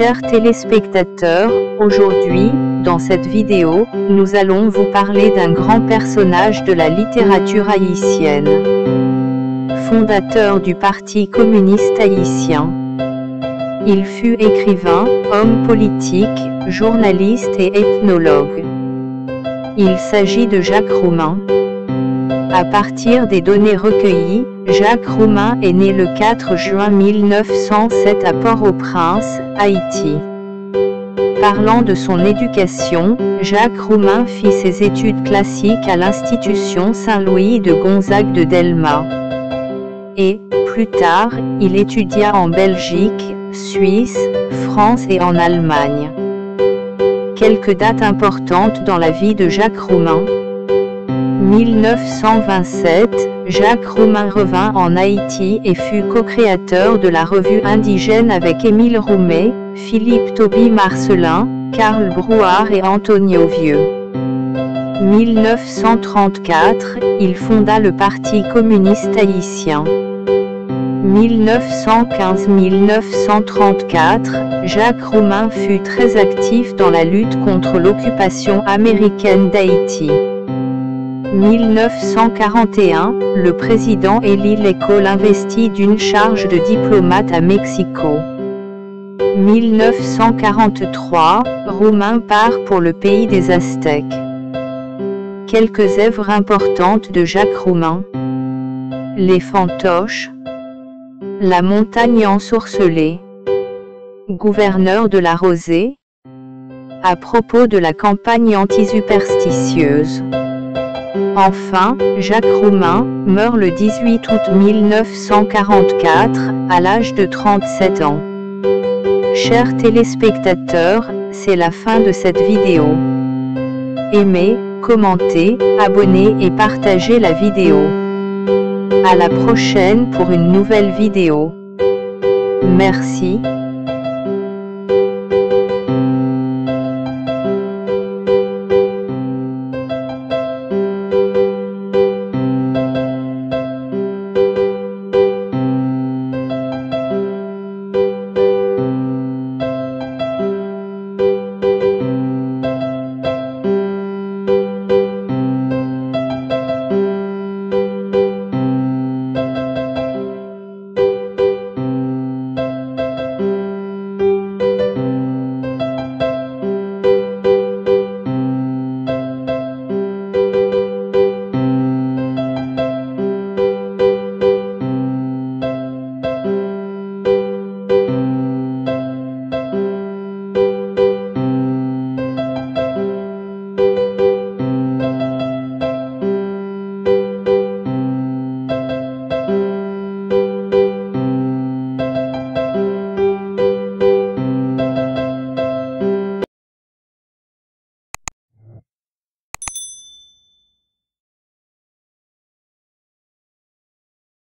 Chers téléspectateurs, aujourd'hui, dans cette vidéo, nous allons vous parler d'un grand personnage de la littérature haïtienne. Fondateur du Parti communiste haïtien. Il fut écrivain, homme politique, journaliste et ethnologue. Il s'agit de Jacques Roumain. À partir des données recueillies, Jacques Roumain est né le 4 juin 1907 à Port-au-Prince, Haïti. Parlant de son éducation, Jacques Roumain fit ses études classiques à l'institution Saint-Louis de Gonzague de Delma. Et, plus tard, il étudia en Belgique, Suisse, France et en Allemagne. Quelques dates importantes dans la vie de Jacques Roumain. 1927, Jacques Roumain revint en Haïti et fut co-créateur de la revue indigène avec Émile Roumet, Philippe Toby Marcelin, Karl Brouard et Antonio Vieux. 1934, il fonda le Parti communiste haïtien. 1915-1934, Jacques Roumain fut très actif dans la lutte contre l'occupation américaine d'Haïti. 1941, le président Élie Léco l'investit d'une charge de diplomate à Mexico. 1943, Roumain part pour le pays des Aztèques. Quelques œuvres importantes de Jacques Roumain. Les fantoches, la montagne ensourcelée. Gouverneur de la Rosée. À propos de la campagne anti-superstitieuse. Enfin, Jacques Roumain meurt le 18 août 1944, à l'âge de 37 ans. Chers téléspectateurs, c'est la fin de cette vidéo. Aimez, commentez, abonnez et partagez la vidéo. À la prochaine pour une nouvelle vidéo. Merci.